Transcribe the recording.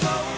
slow.